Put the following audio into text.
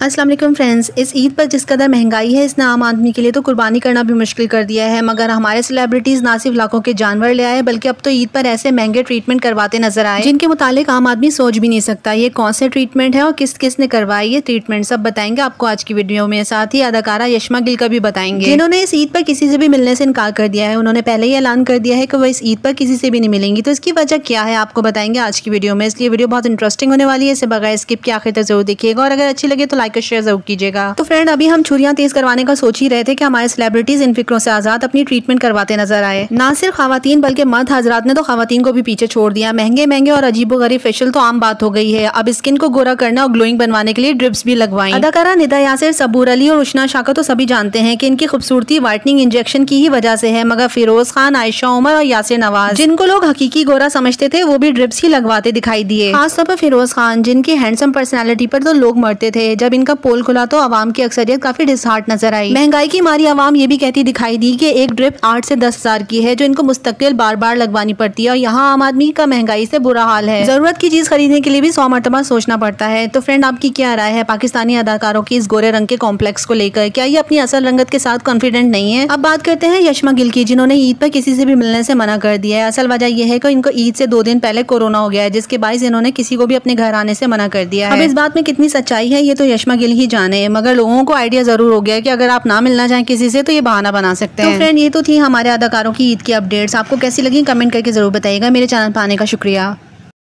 Aslam friends, इस ईद पर जिस कदर महँगाई है, इसने आम आदमी के लिए तो कुर्बानी करना भी मुश्किल कर दिया है, मगर हमारे सेलिब्रिटीज़ ना सिर्फ़ लाखों के जानवर ले आए, बल्कि अब तो ईद पर ऐसे महँगे ट्रीटमेंट करवाते नज़र आए, जिनके मुतालिक आम आदमी सोच भी नहीं सकता, ये कौन से ट्रीटमेंट है और किस किस ने करवाई ये ट्रीटमेंट सब बताएँगे आपको आज की वीडियो में, साथ ही अदाकारा यशमा गिल का भी बताएँगे। जिन्होंने इस ईद पर किसी से भी मिलने से इनकार कर दिया है, उन्होंने पहले ही ऐलान कर दिया है कि वो इस ईद पर किसी से भी नहीं मिलेंगी तो इसकी वजह क्या है, आपको बताएँगे आज की वीडियो में, इसलिए वीडियो बहुत इंटरेस्टिंग होने वाली है, इसे बगैर स्किप के आखिर तक ज़रूर देखिएगा, और अगर अच्छी लगे तो लाइक और शेयर ज़रूर कीजिएगा। तो फ्रेंड अभी हम छुरियाँ तेज करवाने का सोच ही रहे थे कि हमारे सेलिब्रिटीज इन फिक्रों से आज़ाद अपनी ट्रीटमेंट करवाते नज़र आए। न सिर्फ़ खातन बल्कि मर्द हजरात ने तो खातन को भी पीछे छोड़ दिया। महँगे महँगे और अजीबो गरीब फेशियल तो आम बात हो गई है। अब स्किन को गोरा करना और ग्लोइंग बनवाने के लिए ड्रिप्स भी लगवाई अदाकारा निदा यासिर, सबूर अली और उष्ना शाह का तो सभी जानते हैं कि इनकी खूबसूरती वाइटनिंग इंजेक्शन की ही वजह से है, मगर फिरोज खान, आयशा उमर और यासिर नवाज़। जिनको लोग हकीकी गोरा समझते थे, वो भी ड्रिप्स ही लगवाते दिखाई दिए। खासतौर पर फिरोज खान, जिनकी हैंडसम पर्सनैलिटी पर तो लोग मरते थे। जब इनका पोल खुला तो आवाम की अक्सरियत काफ़ी डिसहार्ट नज़र आई। महँगाई की मारी आवाम ये भी कहती दिखाई दी कि एक ड्रिप आठ से दस हज़ार की है, जो इनको मुस्तकिल बार बार लगवानी पड़ती है और यहाँ आम आदमी का महँगाई से बुरा हाल है। ज़रूरत की चीज़ खरीदने के लिए भी सौ मरतबा सोचना पड़ता है। तो फ्रेंड, आपकी क्या राय है? पाकिस्तानी अदाकारों की इस गोरे रंग के कॉम्प्लेक्स को लेकर क्या ये अपनी असल रंगत के साथ कॉन्फिडेंट नहीं है? अब बात करते हैं यशमा गिल की, जिन्होंने ईद पर किसी से भी मिलने से मना कर दिया है। असल वजह यह है कि इनको ईद से दो दिन पहले कोरोना हो गया है, जिसके बायस इन्होंने किसी को भी अपने घर आने से मना कर दिया है। अब इस बात में कितनी सच्चाई है, ये तो यशमा गिल ही जाने मगर लोगों को आइडिया ज़रूर हो गया कि अगर आप ना मिलना चाहें किसी से तो ये बहाना बना सकते हैं तो हैं। फ्रेंड ये तो थी हमारे अदाकारों की ईद की अपडेट्स आपको कैसी लगी? कमेंट करके ज़रूर बताइएगा। मेरे चैनल पर आने का शुक्रिया।